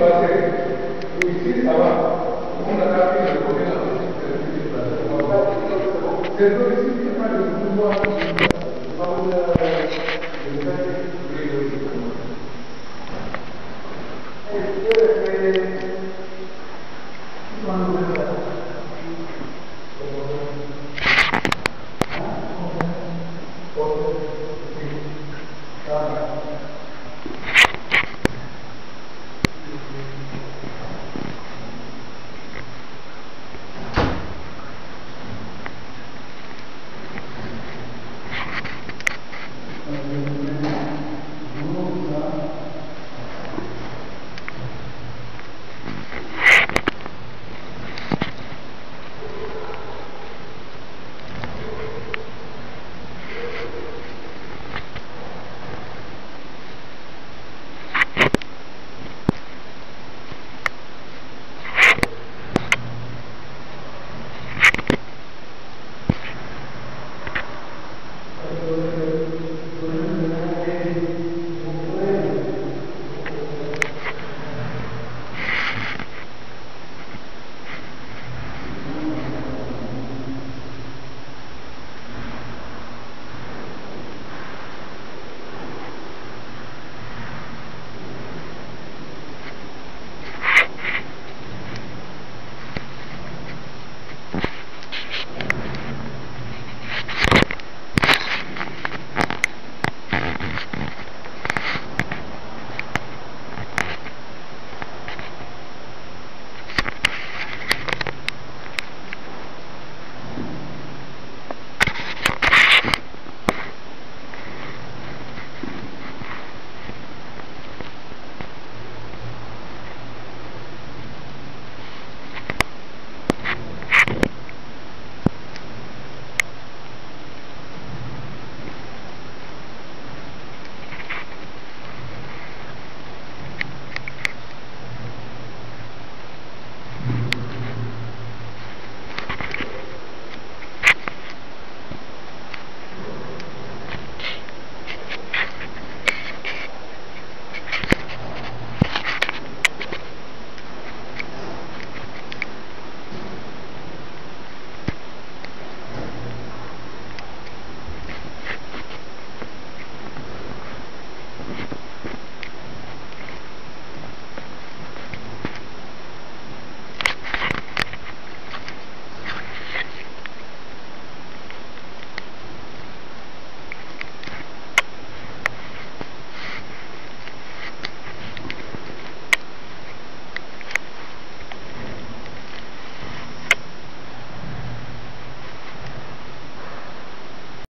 Gracias.